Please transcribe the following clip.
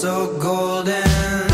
so golden.